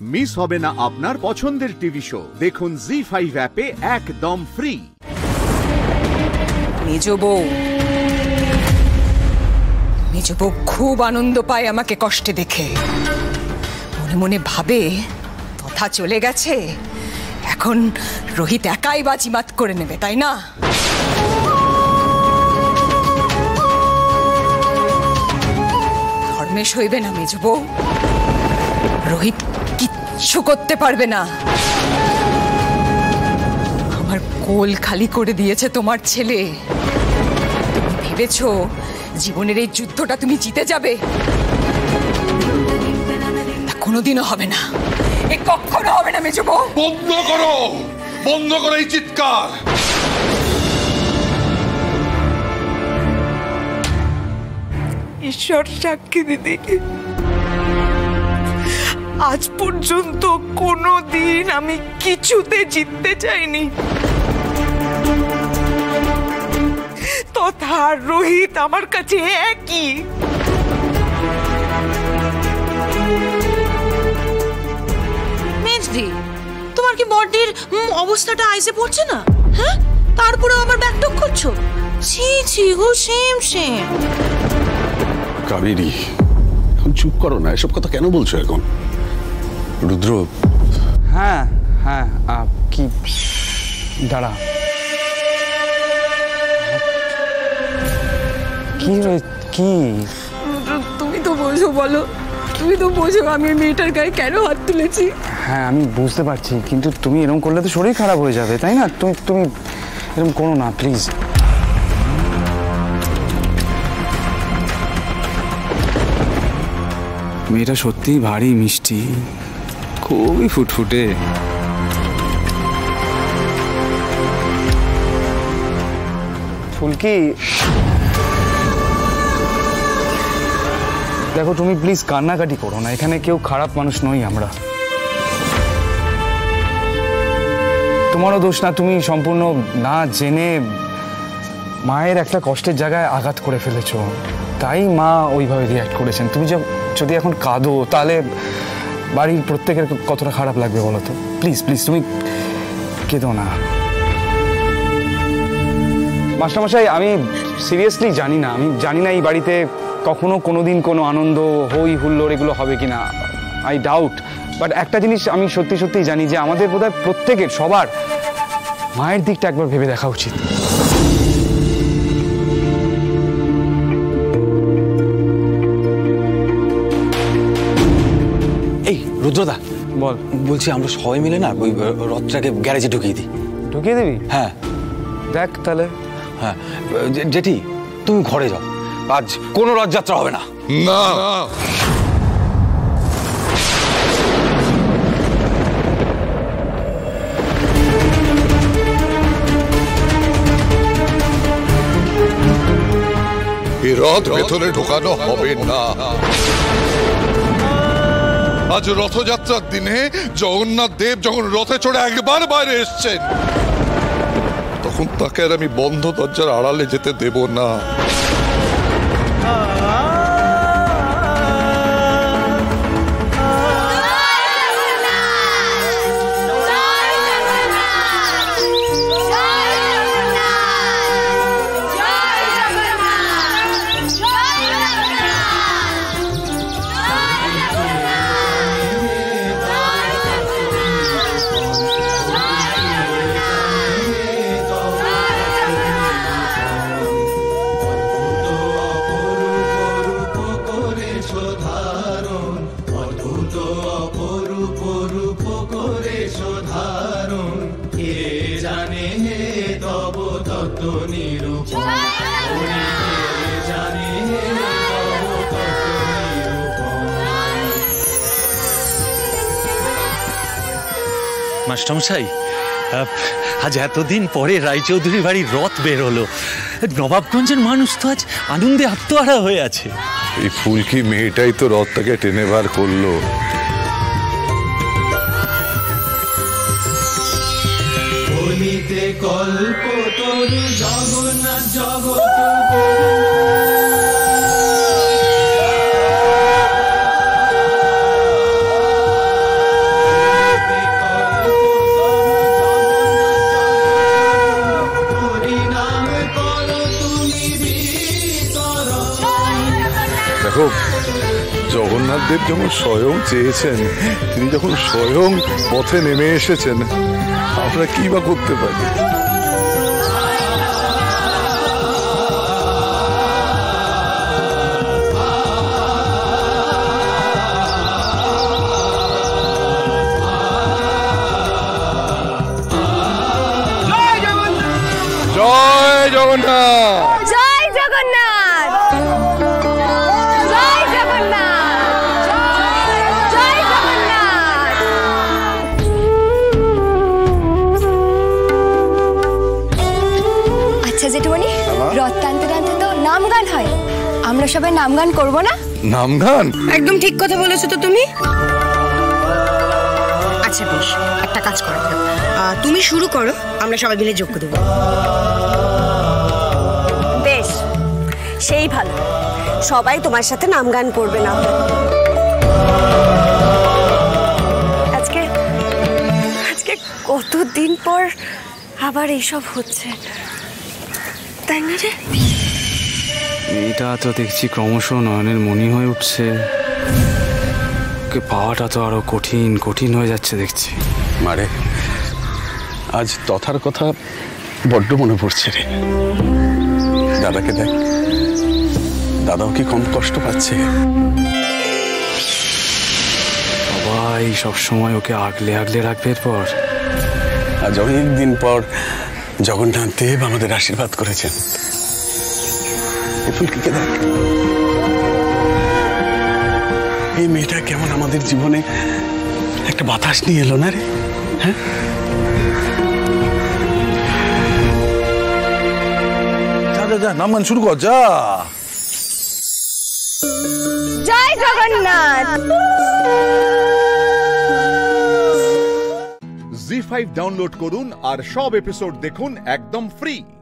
Miss হবে না আপনার পছন্দের টিভি শো। দেখুন জি ফাইভ অ্যাপে একদম ফ্রি মেজ বউ। মেজ বউ খুব আনন্দ পায় আমাকে কষ্টে দেখে। মনে মনে ভাবে তথা চলে গেছে। এখন রোহিত একাই বাজিমাত করে নেবে, তাই না? ধর্মেশ হইবে না, মেজ বউ। রোহিত করতে পারবে না। আমার কোল খালি করে দিয়েছে তোমার ছেলে। তুমি ভেবেছ জীবনের এই যুদ্ধটা তুমি জিতে যাবে? তা কোনোদিনও হবে না। এ কখনো হবে না মেজো বউ। বন্ধ করো! বন্ধ করো এই চিৎকার! ঈশ্বর সাক্ষী দিদি। আজ পর্যন্ত কোনো দিন আমি কিছুতে জিততে চাইনি। তথা রোহিত আমার কাছে একই। মেজদি তোমার কি বডির অবস্থাটা আইসে পড়ছে না? হ্যাঁ? তারপরে আবার ব্যাকটক করছ ছি ছি গো সেম সেম। কাবেরি চুপ করো না এসব কথা কেন বলছো এখন? রুদ্র? হ্যাঁ হ্যাঁ কি? দাঁড়া। কি কি? তুমি তো বোঝো বলো। তুমি তো বোঝো আমি মেয়েটার গায়ে কেন হাত তুলেছি? হ্যাঁ আমি বুঝতে পারছি কিন্তু তুমি এরকম করলে তো শরীর খারাপ হয়ে যাবে তাই না? তুমি তুমি এরকম করো না প্লিজ মেয়েটা সত্যিই ভারী মিষ্টি। খুবই ফুটফুটে। ফুলকি। দেখো, তুমি প্লিজ কান্নাকাটি করো না। এখানে কেউ খারাপ মানুষ নই আমরা। তোমারও দোষ না, তুমি সম্পূর্ণ না জেনে মায়ের একটা কষ্টের জায়গায় আঘাত করে ফেলেছো। তাই মা ওইভাবে রিয়াক্ট করেছেন। তুমি যদি এখন কাঁদো, তাহলে বাড়ির প্রত্যেকের কতটা খারাপ লাগবে বলো তো? প্লিজ প্লিজ তুমি কেঁদো না। মাস্টারমশাই, আমি সিরিয়াসলি জানি না, আমি জানি না এই বাড়িতে কখনো কোনো দিন কোনো আনন্দ, হই হুল্লোড় এগুলো হবে কি না আই ডাউট বাট একটা জিনিস আমি সত্যি সত্যি জানি যে আমাদের বোধহয় প্রত্যেকের, সবার মায়ের দিকটা একবার ভেবে দেখা উচিত। রুদ্রদা। বল। বলছি আমরা সবাই মিলে না ওই রথটাকে গ্যারেজে ঢুকিয়ে দিই। ঢুকিয়ে দিবি? হ্যাঁ। দেখ তাহলে। হ্যাঁ। জেঠি তুমি ঘরে যাও। আজ কোনো রথযাত্রা হবে না। না। রথ ভেতরে ঢোকানো হবে না। আজ রথযাত্রার দিনে জগন্নাথ দেব যখন রথে চড়ে একবার বাইরে এসছেন, তখন তাকে আর আমি বন্ধ দরজার আড়ালে যেতে দেব না। মাস্টারমশাই আহ, আজ এতদিন পরে রায়চৌধুরী বাড়ির রথ বের হলো। নবাবগঞ্জের মানুষ তো আজ আনন্দে আত্মহারা হয়ে আছে। এই ফুলকি মেয়েটাই তো রথটাকে টেনে বার করল। কল্প তরু জগন্নাথ জগত জগন্নাথ দেব যখন স্বয়ং চেয়েছেন, তিনি যখন স্বয়ং পথে নেমে এসেছেন আমরা কি বা করতে পারি? জয় জগন্নাথ! জয় জগন্নাথ! আমরা সবাই নাম গান করব না? নাম গান একদম ঠিক কথা বলেছ তো তুমি? আচ্ছা বেশ। একটা কাজ করো। তুমি শুরু করো আমরা সবাই মিলে যোগ্য দেবো। বেশ। সেই ভালো। সবাই তোমার সাথে নাম গান করবে না। আজকে আজকে কতদিন পর আবার এইসব হচ্ছে? তাই না রে? এটা তো দেখছি ক্রমশ নয়নের মনি হয়ে উঠছে। ওকে পাওয়াটা তো আরও কঠিন কঠিন হয়ে যাচ্ছে দেখছি। মারে আজ তথার কথা বড্ড মনে পড়ছে রে। দাদাকে দেখ। দাদাও কি কম কষ্ট পাচ্ছে? সবাই সব সময় ওকে আগলে আগলে রাখবে এরপর। আজ অনেক দিন পর জগন্নাথ দেব আমাদের আশীর্বাদ করেছেন। এই ফুলকিকে দেখ। এই মেয়েটা কেমন আমাদের জীবনে একটা বাতাস নিয়ে এলো না রে? হ্যাঁ? যা যা যা নাম গান শুরু কর যা। জয় জগন্নাথ। জি ফাইভ ডাউনলোড করুন আর সব এপিসোড দেখুন একদম ফ্রি।